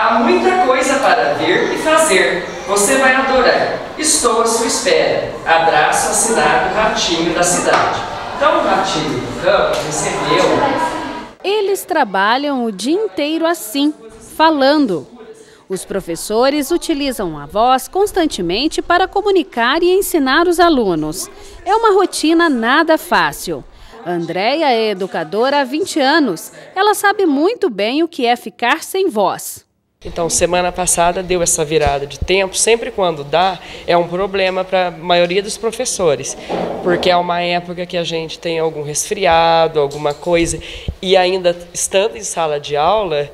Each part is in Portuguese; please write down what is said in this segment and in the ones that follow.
Há muita coisa para ver e fazer. Você vai adorar. Estou à sua espera. Abraço assinado Ratinho da cidade. Então o Ratinho do campo recebeu. Eles trabalham o dia inteiro assim, falando. Os professores utilizam a voz constantemente para comunicar e ensinar os alunos. É uma rotina nada fácil. Andréia é educadora há 20 anos. Ela sabe muito bem o que é ficar sem voz. Então, semana passada deu essa virada de tempo. Sempre quando dá, é um problema para a maioria dos professores, porque é uma época que a gente tem algum resfriado, alguma coisa, e ainda estando em sala de aula,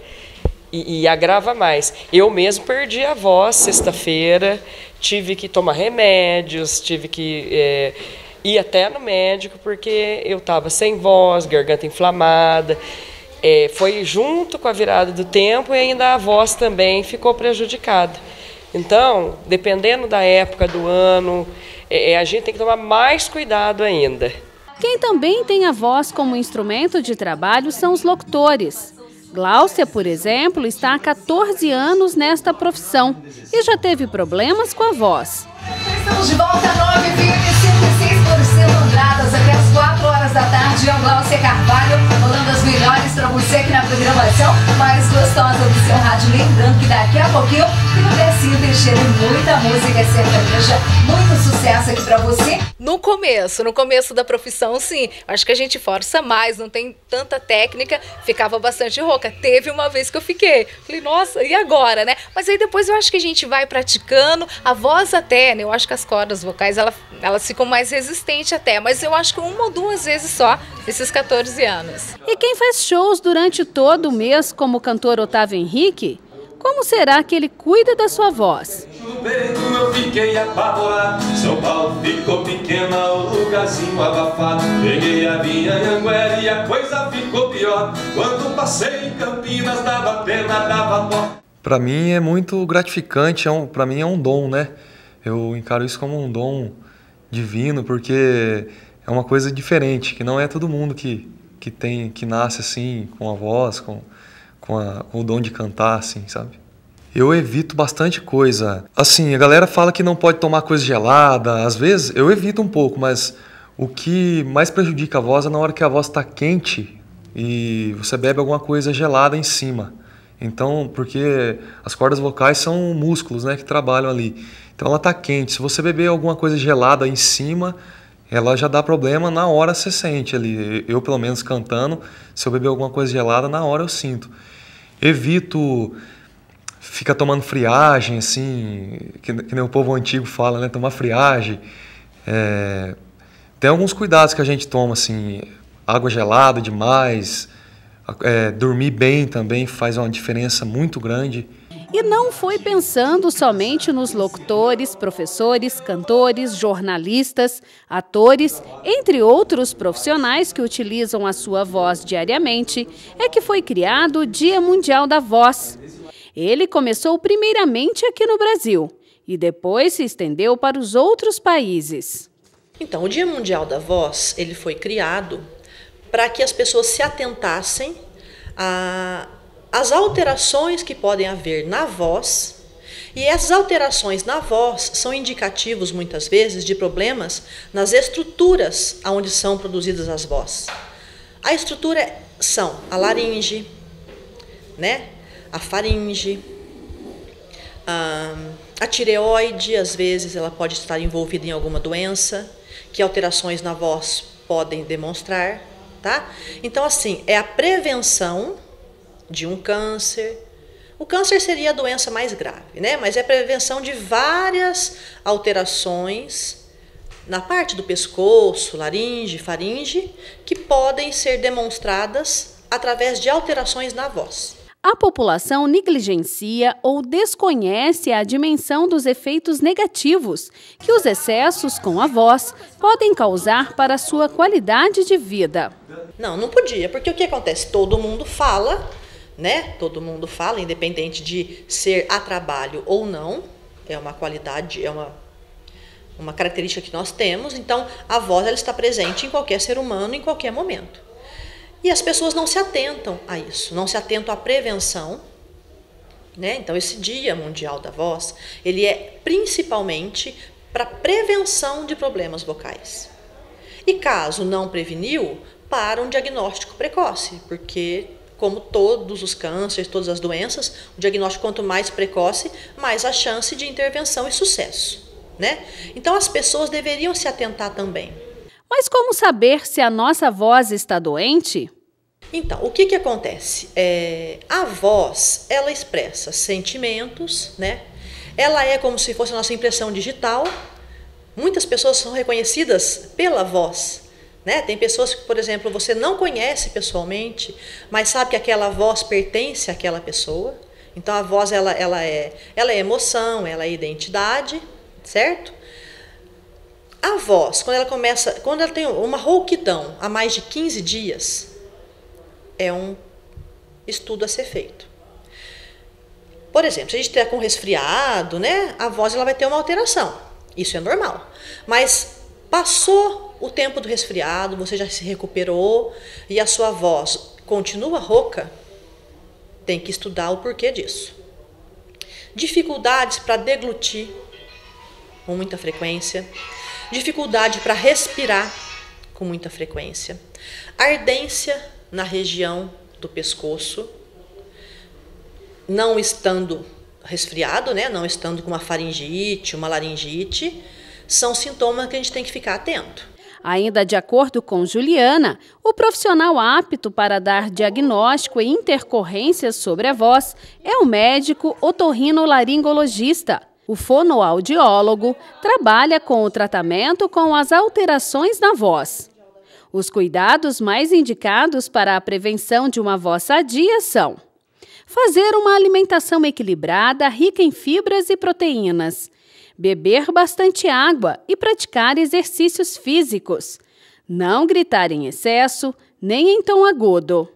e, e agrava mais. Eu mesmo perdi a voz sexta-feira, tive que tomar remédios, tive que. É, ir até no médico porque eu estava sem voz, garganta inflamada é, foi junto com a virada do tempo e ainda a voz também ficou prejudicada. Então, dependendo da época do ano, é, é, a gente tem que tomar mais cuidado ainda. Quem também tem a voz como instrumento de trabalho são os locutores. Gláucia, por exemplo, está há 14 anos nesta profissão e já teve problemas com a voz. Estamos de volta, 9,5 programação mais gostosa do seu rádio. Lembrando que daqui a pouquinho e muita música sertaneja, muito sucesso aqui para você. No começo, no começo da profissão, sim. Acho que a gente força mais, não tem tanta técnica, ficava bastante rouca. Teve uma vez que eu fiquei. Falei, nossa, e agora, né? Mas aí depois eu acho que a gente vai praticando, a voz até, né? Eu acho que as cordas vocais, ela, elas ficam mais resistentes até. Mas eu acho que uma ou duas vezes só, nesses 14 anos. E quem faz shows durante todo o mês, como o cantor Otávio Henrique, como será que ele cuida da sua voz? eu fiquei apavorado. São Paulo ficou pequena, o lugarzinho abafado. Peguei a minha Anguera e a coisa ficou pior. Quando passei em Campinas, dava pena, dava dó. Para mim é muito gratificante, é um, para mim é um dom, né? Eu encaro isso como um dom divino, porque é uma coisa diferente, que não é todo mundo que, que tem, que nasce assim, com a voz, com com, a, com o dom de cantar, assim, sabe? Eu evito bastante coisa. Assim, a galera fala que não pode tomar coisa gelada. Às vezes eu evito um pouco, mas o que mais prejudica a voz é na hora que a voz está quente e você bebe alguma coisa gelada em cima. Então, porque as cordas vocais são músculos, né, que trabalham ali. Então ela está quente. Se você beber alguma coisa gelada em cima, ela já dá problema na hora você sente ali. Eu, pelo menos cantando, se eu beber alguma coisa gelada, na hora eu sinto evito ficar tomando friagem, assim, que, que, nem o povo antigo fala, né? Tomar friagem. É, tem alguns cuidados que a gente toma, assim, água gelada demais, é, dormir bem também faz uma diferença muito grande. E não foi pensando somente nos locutores, professores, cantores, jornalistas, atores, entre outros profissionais que utilizam a sua voz diariamente, é que foi criado o Dia Mundial da Voz. Ele começou primeiramente aqui no Brasil e depois se estendeu para os outros países. Então, o Dia Mundial da Voz, ele foi criado para que as pessoas se atentassem as alterações que podem haver na voz, e essas alterações na voz são indicativos, muitas vezes, de problemas nas estruturas onde são produzidas as vozes. A estrutura são a laringe, né? A faringe, a tireoide, às vezes, ela pode estar envolvida em alguma doença, que alterações na voz podem demonstrar. Tá? Então, assim, é a prevenção de um câncer. O câncer seria a doença mais grave, né? Mas é a prevenção de várias alterações na parte do pescoço, laringe, faringe, que podem ser demonstradas através de alterações na voz. A população negligencia ou desconhece a dimensão dos efeitos negativos que os excessos com a voz podem causar para a sua qualidade de vida. Não, não podia, porque o que acontece? Todo mundo fala, né? Todo mundo fala, independente de ser a trabalho ou não, é uma qualidade, é uma uma característica que nós temos. Então, a voz ela está presente em qualquer ser humano em qualquer momento. E as pessoas não se atentam a isso, não se atentam à prevenção, Né? Então, esse Dia Mundial da Voz, ele é principalmente para prevenção de problemas vocais. E caso não preveniu, para um diagnóstico precoce, porque como todos os cânceres, todas as doenças, o diagnóstico quanto mais precoce, mais a chance de intervenção e sucesso, né? Então as pessoas deveriam se atentar também. Mas como saber se a nossa voz está doente? Então, o que que acontece? É, a voz, ela expressa sentimentos, né? Ela é como se fosse a nossa impressão digital. Muitas pessoas são reconhecidas pela voz, né? Tem pessoas que, por exemplo, você não conhece pessoalmente, mas sabe que aquela voz pertence àquela pessoa. Então a voz ela, ela, é, ela é emoção, ela é identidade, certo? A voz, quando ela começa, quando ela tem uma rouquidão há mais de 15 dias, é um estudo a ser feito. Por exemplo, se a gente tiver com resfriado, né, a voz ela vai ter uma alteração. Isso é normal. Mas passou o tempo do resfriado, você já se recuperou e a sua voz continua rouca, tem que estudar o porquê disso. Dificuldades para deglutir com muita frequência, dificuldade para respirar com muita frequência, ardência na região do pescoço, não estando resfriado, né, não estando com uma faringite, uma laringite, são sintomas que a gente tem que ficar atento. Ainda de acordo com Juliana, o profissional apto para dar diagnóstico e intercorrências sobre a voz é o médico otorrinolaringologista. O fonoaudiólogo trabalha com o tratamento com as alterações na voz. Os cuidados mais indicados para a prevenção de uma voz sadia são fazer uma alimentação equilibrada, rica em fibras e proteínas, beber bastante água e praticar exercícios físicos. Não gritar em excesso, nem em tom agudo.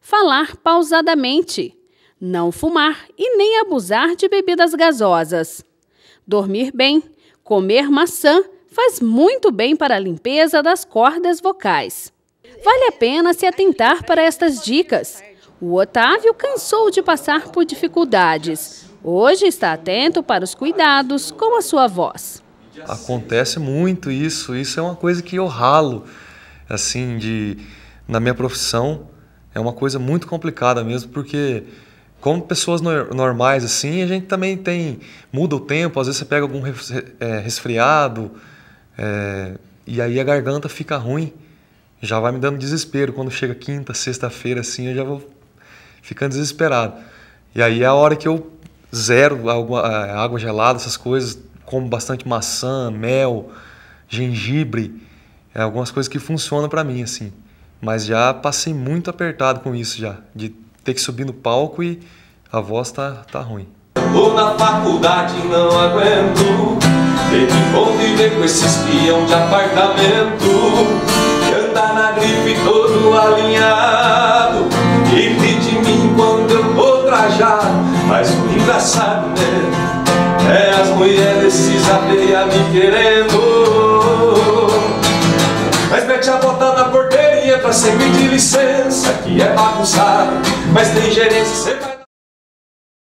Falar pausadamente. Não fumar e nem abusar de bebidas gasosas. Dormir bem. Comer maçã faz muito bem para a limpeza das cordas vocais. Vale a pena se atentar para estas dicas. O Otávio cansou de passar por dificuldades Hoje está atento para os cuidados com a sua voz. Acontece muito isso, isso é uma coisa que eu ralo, assim, de na minha profissão, é uma coisa muito complicada mesmo, porque como pessoas normais assim, a gente também tem muda o tempo, às vezes você pega algum é, resfriado é, e aí a garganta fica ruim, já vai me dando desespero quando chega quinta, sexta-feira assim, eu já vou ficando desesperado. E aí é a hora que eu zero água, água gelada, essas coisas, como bastante maçã, mel, gengibre, é algumas coisas que funcionam para mim assim. Mas já passei muito apertado com isso já, de ter que subir no palco e a voz tá, tá ruim. Tô na faculdade não aguento. Ter que conviver com esse espião de apartamento. Que na grife todo alinhado. E de mim quando eu vou trajar. Mas o engraçado, né? É as mulheres desses abeia me querendo. Mas mete a bota na porteirinha pra sempre de licença Que é. bagunçado Mas tem gerência, você vai